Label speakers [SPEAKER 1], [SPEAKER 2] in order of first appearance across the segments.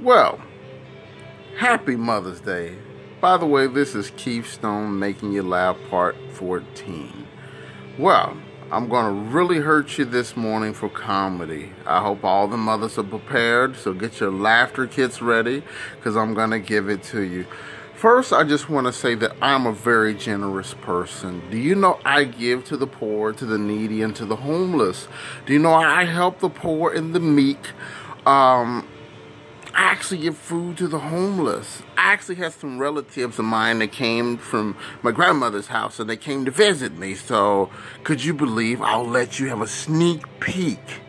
[SPEAKER 1] Well, happy Mother's Day. By the way, this is Keith Stone making you laugh part 14. Well, I'm going to really hurt you this morning for comedy. I hope all the mothers are prepared, so get your laughter kits ready because I'm going to give it to you. First, I just want to say that I'm a very generous person. Do you know I give to the poor, to the needy, and to the homeless? Do you know I help the poor and the meek? Um, actually give food to the homeless. I actually had some relatives of mine that came from my grandmother's house and they came to visit me. So, could you believe I'll let you have a sneak peek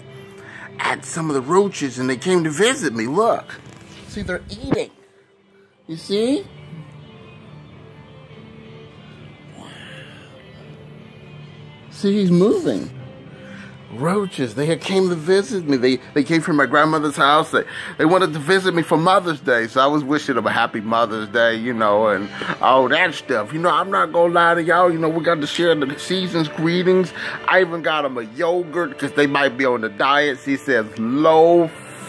[SPEAKER 1] at some of the roaches and they came to visit me? Look. See, they're eating. You see? See, he's moving roaches. They had came to visit me. They they came from my grandmother's house. They they wanted to visit me for Mother's Day. So I was wishing them a happy Mother's Day, you know, and all that stuff. You know, I'm not gonna lie to y'all. You know, we got to share the season's greetings. I even got them a yogurt because they might be on the diet. She says low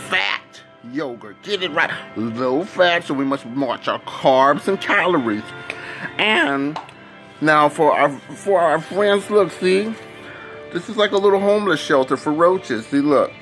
[SPEAKER 1] fat yogurt. Get it right. Low fat, so we must watch our carbs and calories. And now for our for our friends, look, see this is like a little homeless shelter for roaches. See, look.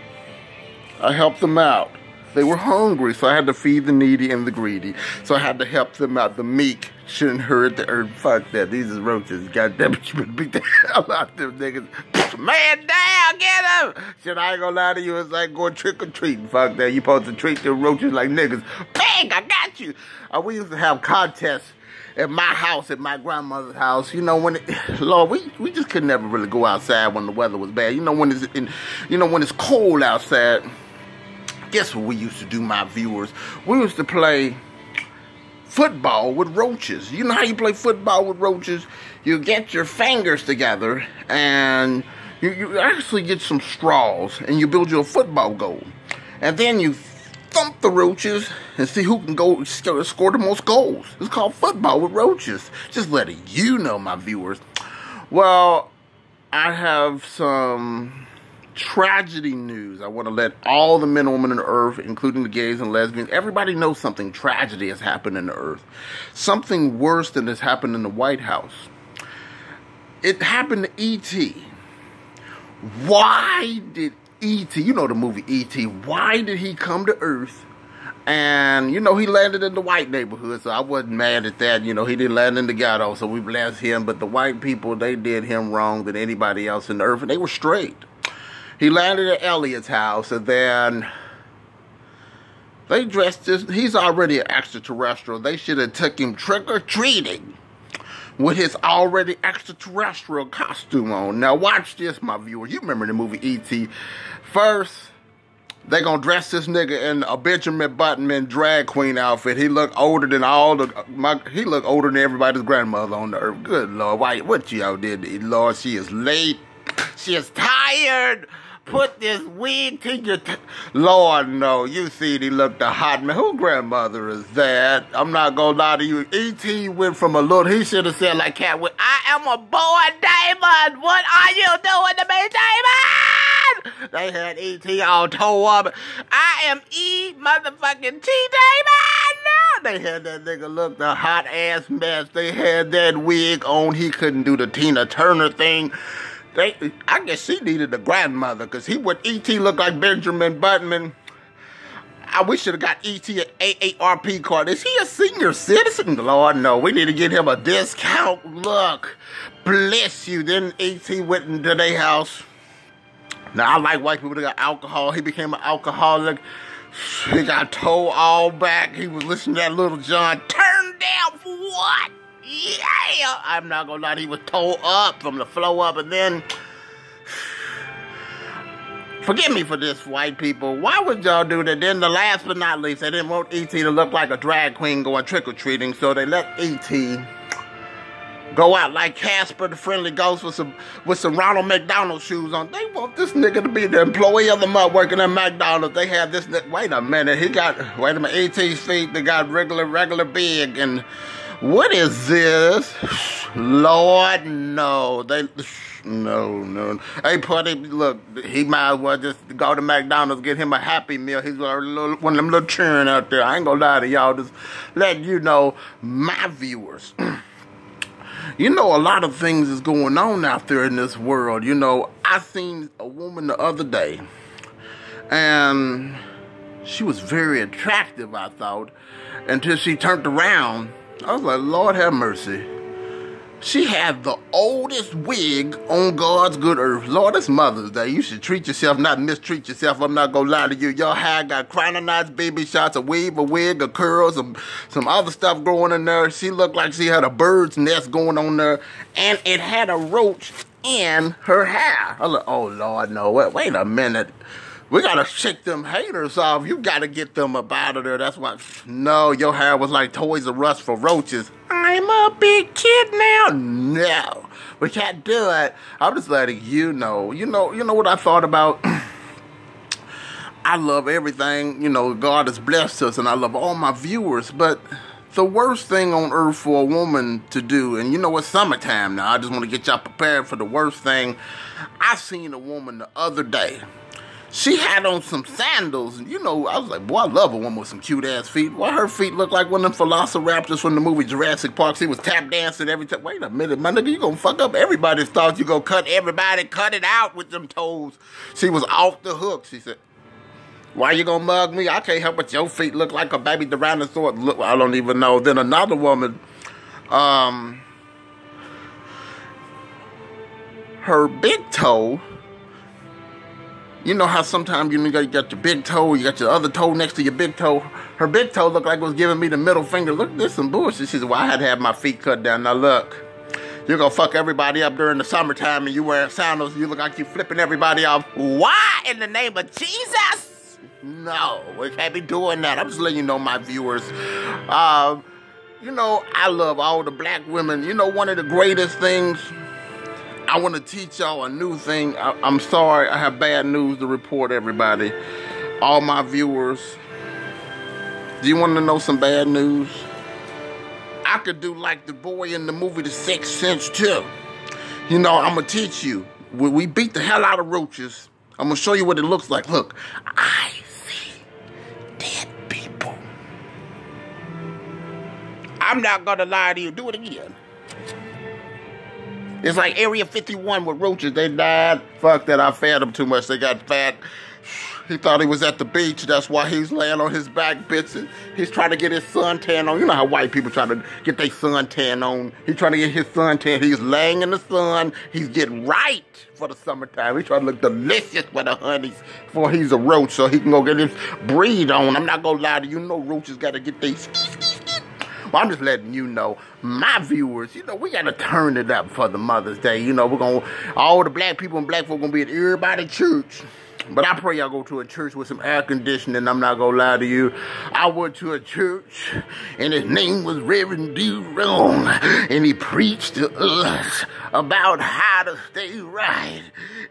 [SPEAKER 1] I helped them out. They were hungry, so I had to feed the needy and the greedy. So I had to help them out. The meek shouldn't hurt the earth. Fuck that. These is roaches. God damn it, you better beat the hell out of them niggas. Man down, get them! Shit, I ain't gonna lie to you. It's like going trick-or-treating. Fuck that. You supposed to treat the roaches like niggas. Bang, I got you. Uh, we used to have contests at my house, at my grandmother's house, you know, when it, Lord, we, we just could never really go outside when the weather was bad. You know, when it's in, you know, when it's cold outside, guess what we used to do, my viewers? We used to play football with roaches. You know how you play football with roaches? You get your fingers together and you, you actually get some straws and you build your football goal. And then you thump the roaches and see who can go score the most goals. It's called football with roaches. Just letting you know, my viewers. Well, I have some tragedy news. I want to let all the men and women on earth, including the gays and lesbians, everybody knows something tragedy has happened in the earth. Something worse than has happened in the White House. It happened to E.T. Why did E.T., you know the movie E.T., why did he come to Earth? And, you know, he landed in the white neighborhood, so I wasn't mad at that. You know, he didn't land in the ghetto, so we blessed him. But the white people, they did him wrong than anybody else in the earth, and they were straight. He landed at Elliott's house, and then they dressed this. He's already an extraterrestrial. They should have took him trick-or-treating with his already extraterrestrial costume on. Now watch this, my viewers. You remember the movie E.T. First, they gonna dress this nigga in a Benjamin Button drag queen outfit. He look older than all the my. He look older than everybody's grandmother on the earth. Good lord, why? What y'all did, Lord? She is late. She is tired put this wig to your Lord, no. You see, he looked a hot man. Who grandmother is that? I'm not gonna lie to you. E.T. went from a little, he should have said like Cat, I am a boy, Damon. What are you doing to me, Damon? They had E.T. all toe up. I am E motherfucking T. Damon. They had that nigga look the hot ass mess. They had that wig on. He couldn't do the Tina Turner thing. They, I guess she needed a grandmother because he would E.T. look like Benjamin Button. I wish should have got E.T. an AARP card. Is he a senior citizen? Lord, no. We need to get him a discount. Look, bless you. Then E.T. went into their house. Now, I like white people that got alcohol. He became an alcoholic. He got toe all back. He was listening to that Lil Jon. Turn down for what? Yeah, I'm not gonna lie, he was tore up from the flow up, and then. Forgive me for this, white people. Why would y'all do that? Then the last but not least, they didn't want E.T. to look like a drag queen going trick-or-treating, so they let E.T. go out like Casper the Friendly Ghost with some with some Ronald McDonald shoes on. They want this nigga to be the employee of the month working at McDonald's. They have this. Wait a minute, he got wait a minute. E.T.'s feet they got regular regular big and what is this? Lord, no. They No, no. Hey, Putty, look, he might as well just go to McDonald's, get him a Happy Meal. He's a little, one of them little children out there. I ain't gonna lie to y'all, just let you know, my viewers. you know, a lot of things is going on out there in this world. You know, I seen a woman the other day, and she was very attractive, I thought, until she turned around. I was like, Lord have mercy. She had the oldest wig on God's good earth. Lord, it's Mother's Day. You should treat yourself, not mistreat yourself. I'm not gonna lie to you. Your hair got cryonised baby shots, a weave, a wig, a curl, some some other stuff growing in there. She looked like she had a bird's nest going on there, and it had a roach in her hair. I like, oh Lord, no, wait, wait a minute. We gotta shake them haters off. You gotta get them up out of there. That's why. No, your hair was like Toys R Us for roaches. I'm a big kid now. No, we can't do it. I'm just letting you know. You know. You know what I thought about. I love everything. You know, God has blessed us, and I love all my viewers. But the worst thing on earth for a woman to do, and you know it's summertime now. I just want to get y'all prepared for the worst thing. I seen a woman the other day she had on some sandals, and you know, I was like, boy, I love a woman with some cute ass feet. Why her feet look like one of them velociraptors from the movie Jurassic Park? She was tap dancing every time. Wait a minute, my nigga, you gonna fuck up everybody's thoughts. You gonna cut everybody, cut it out with them toes. She was off the hook. She said, why you gonna mug me? I can't help but your feet look like a baby tyrannosaurus. Look, I don't even know. Then another woman, um, her big toe you know how sometimes you got, you got your big toe, you got your other toe next to your big toe. Her big toe looked like it was giving me the middle finger. Look, this some bullshit. She said, well, I had to have my feet cut down. Now look, you're gonna fuck everybody up during the summertime and you wearing sandals. And you look like you flipping everybody off. Why in the name of Jesus? No, we can't be doing that. I'm just letting you know, my viewers. Um, you know, I love all the black women. You know, one of the greatest things I want to teach y'all a new thing. I, am sorry, I have bad news to report, everybody. All my viewers. Do you want to know some bad news? I could do like the boy in the movie The Sixth Sense too. You know, I'm going to teach you. We beat the hell out of roaches, I'm going to show you what it looks like. Look, I see dead people. I'm not going to lie to you. Do it again. It's like Area 51 with roaches. They died. Fuck that. I fed them too much. They got fat. He thought he was at the beach. That's why he's laying on his back, bitches. He's trying to get his suntan on. You know how white people try to get their suntan on. He's trying to get his suntan. He's laying in the sun. He's getting right for the summertime. He's trying to look delicious with the honeys before he's a roach so he can go get his breed on. I'm not to lie to you. You know roaches got to get their well, I'm just letting you know, my viewers, you know, we got to turn it up for the Mother's Day. You know, we're to, all the black people and black folk to be at everybody church. But I pray y'all go to a church with some air conditioning. I'm not gonna lie to you. I went to a church and his name was Reverend D. Wrong. And he preached to us about how to stay right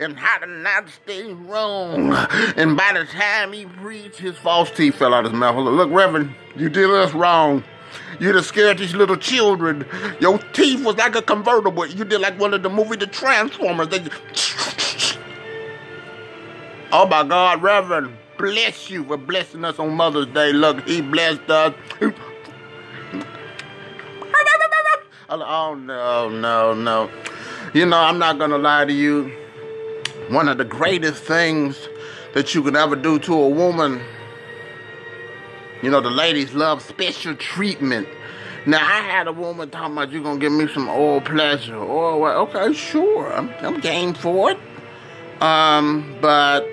[SPEAKER 1] and how to not stay wrong. And by the time he preached, his false teeth fell out of his mouth. Look, Reverend, you did us wrong. You'd have scared these little children. Your teeth was like a convertible. You did like one of the movie The Transformers. They oh my God, Reverend, bless you for blessing us on Mother's Day. Look, he blessed us. Oh no, no, no. You know, I'm not gonna lie to you. One of the greatest things that you can ever do to a woman you know, the ladies love special treatment. Now, I had a woman talking about you gonna give me some oral pleasure. Oh, well, okay, sure. I'm, I'm game for it. Um, but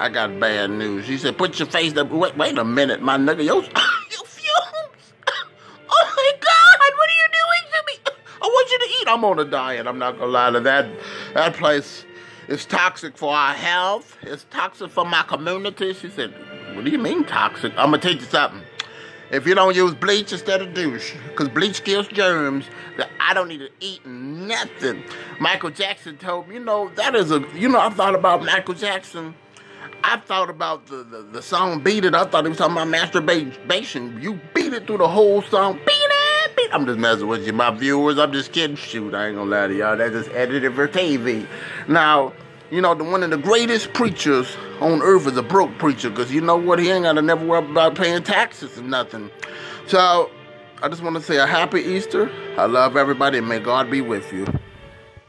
[SPEAKER 1] I got bad news. She said, put your face up. Wait, wait a minute, my nigga. Yo, you fumes. Oh, my God. What are you doing to me? I want you to eat. I'm on a diet. I'm not gonna lie to that. That place is toxic for our health. It's toxic for my community. She said, what do you mean toxic? I'm gonna teach you something. If you don't use bleach instead of douche, because bleach kills germs, that I don't need to eat nothing. Michael Jackson told me, you know, that is a, you know, I thought about Michael Jackson. I thought about the, the, the song Beat It. I thought he was talking about masturbation. You beat it through the whole song. Beat it, beat right? I'm just messing with you, my viewers. I'm just kidding. Shoot, I ain't gonna lie to y'all. That's just edited for TV. Now, you know, the one of the greatest preachers on earth is a broke preacher, because you know what? He ain't got to never worry about paying taxes and nothing. So, I just want to say a happy Easter. I love everybody, and may God be with you.